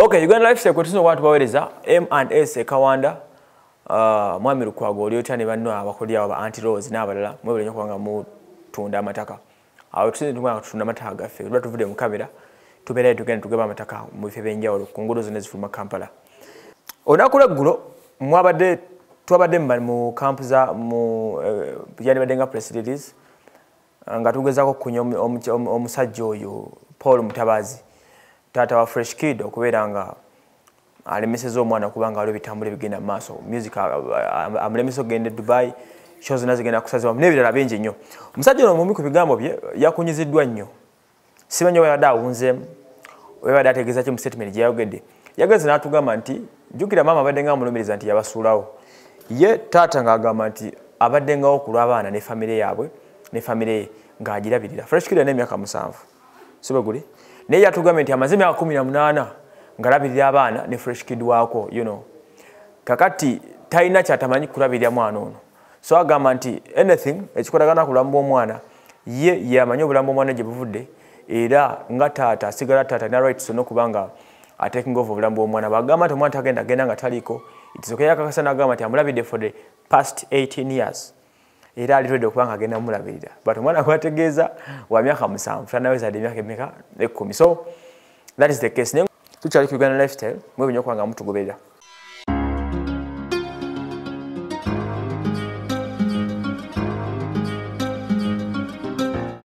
okay uganda lifestyle kwetusobola okuba tubaweereza m&s ekawanda uh, mwami lukwago oliota ne banno abakolyawo aba anti rose n'abalala mwebale nyo kubanga mutunda amataka. Awo tusinze tukubanga tutunda amataka gaffe tuba tuvudde mu kamera tubeerayo tugenda tugeba amataka mu bifo ebyenjawulo ku nguudo zonna ezifuluma kampala. Olunaku lweggulo mwabadde twabadde mu kampu za mu eh, yandibadde nga press release nga tugezaako okukunya omusajja oyo paul mutabazi taata wa fresh kid okubeera nga alemeseza omwana okubanga waliwo bitambula ebigenda mumaaso music amulemesa okugenda e dubai sho zonna zigenda kusazibwa nebirala bingi nnyo omusajja ono mumi ku bigambo bye yakunyiziddwa nnyo. Simanyi webadde awunzeemu webadde ategeeza ki mu statement gye yayogedde. Yageze n'atugamba nti jjukira maama abadde nga amulumiriza nti yabasuulawo ye taata ng'agamba nti abaddengawo okulw'abaana ne famire yaabwe ne famire ye ng'agirabirira. Fresh kid n'emyaka musanvu. Sibe guli naye yatugambye nti amaze emyaka kumi na munaana ng'alabirira abaana ne fresh kid waako you know. Kakati talina kyatamanyi kulabirira mwana ono. So agamba nti anything ekikolagana ku bulamu bw'omwana ye yamanyi obulamu bw'omwana gye buvudde era nga taata asigala taata alina rights n'okubanga ataking over obulamu bw'omwana. Bagamba nti omwana tagenda agenda nga taliiko itizokeyakakasa nagamba nti amulabidde for the past 18 years era alitwedde okubanga agenda mulabirira but omwana gwategeeza wa myaka musanvu tanawezadde emyaka emeka ekkumi so that is the case. Tukyali ku uganda lifestyle mwebinyo okubanga mutugoberera